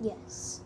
Yes.